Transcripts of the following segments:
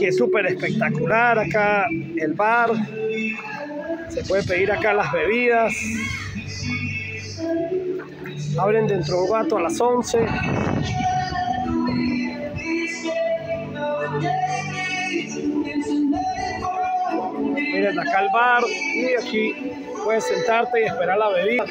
Aquí es súper espectacular, acá el bar. Se puede pedir acá las bebidas. Abren dentro de un rato a las 11. Miren acá el bar y aquí puedes sentarte y esperar la bebida.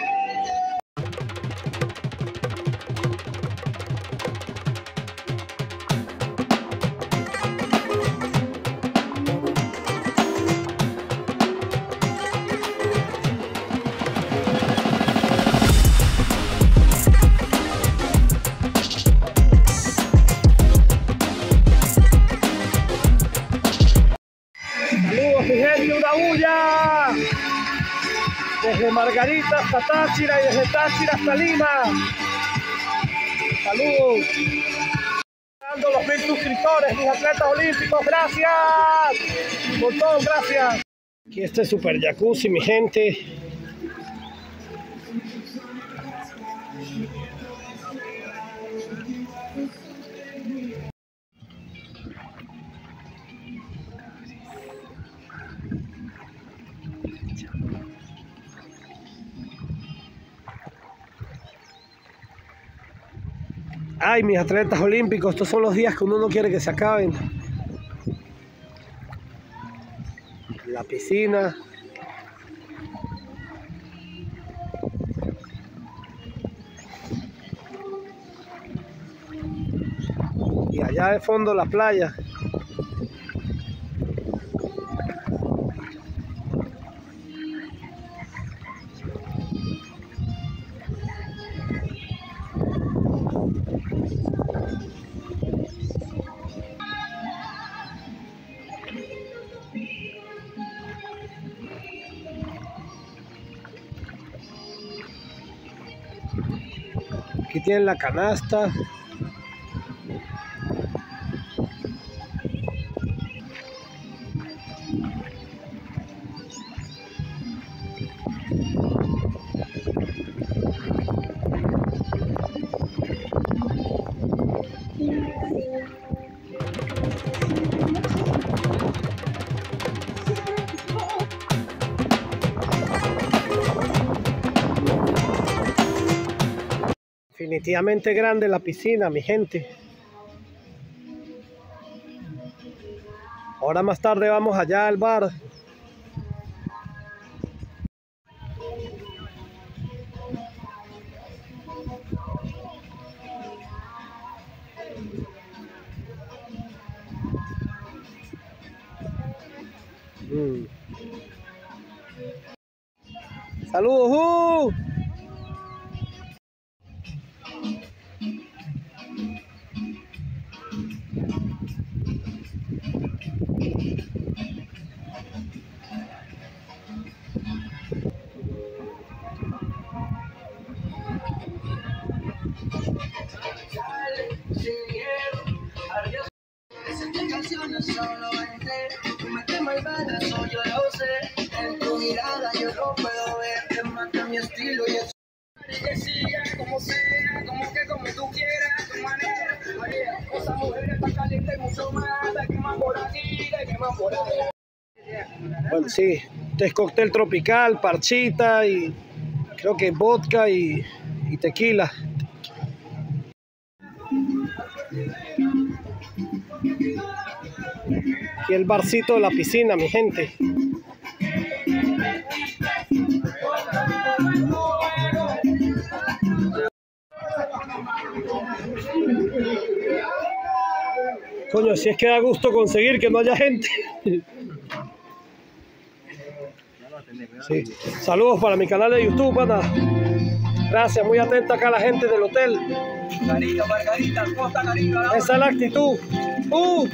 Desde Margarita hasta Táchira y desde Táchira hasta Lima. Saludos. Los mil suscriptores, mis atletas olímpicos, gracias. Un montón, gracias. Aquí este super jacuzzi, mi gente. Ay, mis atletas olímpicos, estos son los días que uno no quiere que se acaben. La piscina. Y allá de fondo la playa. Aquí tienen la canasta. Definitivamente grande la piscina, mi gente. Ahora más tarde vamos allá al bar. Mm. Saludos, uh. Solo entré Tú me te malvada, soy yo lo sé En tu mirada yo lo puedo ver Te mata mi estilo y es que como sea, como que como tú quieras, tu manera. Esa mujer está caliente mucho más, de que más por aquí, de que más por allá. Bueno, sí, este es cóctel tropical, parchita y creo que vodka y, y tequila. Aquí el barcito de la piscina, mi gente. Coño, si es que da gusto conseguir que no haya gente. Sí. Saludos para mi canal de YouTube, pana. Gracias, muy atenta acá la gente del hotel. Carita, Margarita, Costa, Carita, Esa es la actitud. ¡Uh!